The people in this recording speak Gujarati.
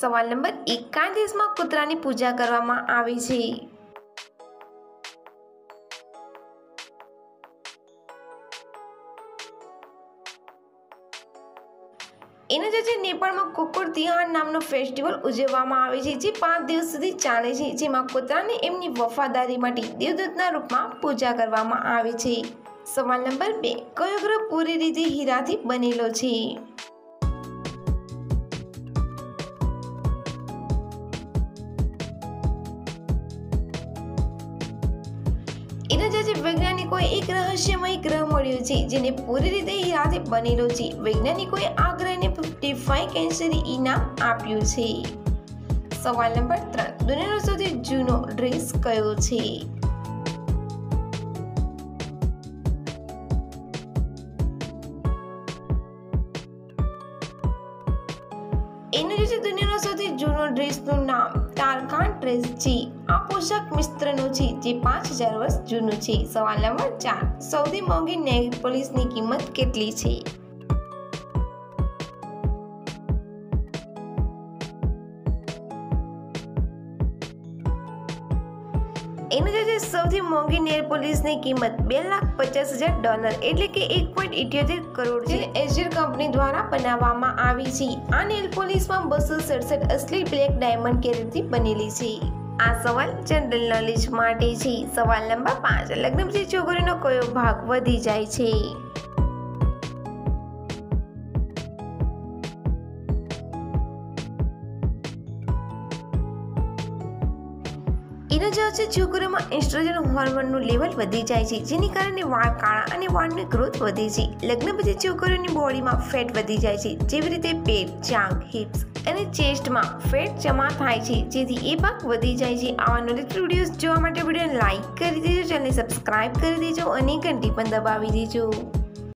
સવાલ નંબર એક કયા દેશમાં કૂતરાની પૂજા કરવામાં આવે છે. એના જે નેપાળમાં કુકુર તિહાર નામનો ફેસ્ટિવલ ઉજવવામાં આવે છે, જે પાંચ દિવસ સુધી ચાલે છે, જેમાં કૂતરાને એમની વફાદારી માટે દેવદૂતના રૂપમાં પૂજા કરવામાં આવે છે. સવાલ નંબર બે, કયો ગ્રહ પૂરી રીતે હીરાથી બનેલો છે? વૈજ્ઞાનિકોએ એક રહસ્યમય ગ્રહ મળ્યો છે, જેને પૂરી રીતે હીરાથી બનેલો છે. વૈજ્ઞાનિકોએ આ ગ્રહને ફિફ્ટી ફાઈવ કેન્સરી ઇનામ આપ્યું છે. સવાલ નંબર ત્રણ. દુનિયાનો સૌથી જૂનો ડ્રેસ કયો છે? એનું જે છે દુનિયાનો સૌથી જૂનો ડ્રેસનું નામ તારખાન ડ્રેસ છે આ પોશાક મિશ્રનું છે જે પાંચ હજાર વર્ષ જૂનું છે. સવાલ નંબર ચાર, સૌથી મોંઘી નેલ પોલિસની કિંમત કેટલી છે? એનું જે સૌથી મોંઘી નેર પોલિસની કિંમત બે લાખ પચાસ હજાર ડોલર એટલે કે એક પોઈન્ટ ઇઠ્યોતેર કરોડ છે. એજિર કંપની દ્વારા બનાવવામાં આવી છે. આ નેલ પોલિસમાં બસો સડસઠ અસલી બ્લેક ડાયમંડ કેરેટથી બનેલી છે. આ સવાલ જનરલ નોલેજ માટે છે. સવાલ નંબર પાંચ. લગ્ન પછી છોકરીનો કયો ભાગ વધી જાય છે? જવાબ છે છોકરીઓમાં એસ્ટ્રોજન હોર્મોનનું લેવલ વધી જાય છે, જેની કારણે વાળ કાળા અને વાળની ગ્રોથ વધે છે. લગ્ન પછી છોકરીઓની બોડીમાં ફેટ વધી જાય છે, જેવી રીતે પેટ, ચાંગ હિપ્સ અને ચેસ્ટમાં ફેટ જમા થાય છે, જેથી એ ભાગ વધી જાય છે. આવા નોલેજ વિડીયોઝ જોવા માટે વિડીયોને લાઇક કરી દેજો, ચેનલને સબસ્ક્રાઇબ કરી દેજો અને ઘંટી પણ દબાવી દેજો.